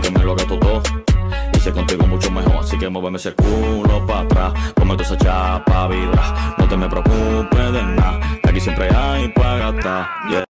ti que me lo gasto todo. Hice contigo mucho mejor, así que muéveme ese culo para atrás. Come toda esa chapa vibra. No te me preocupes de nada, aquí siempre hay para gastar. Yeah.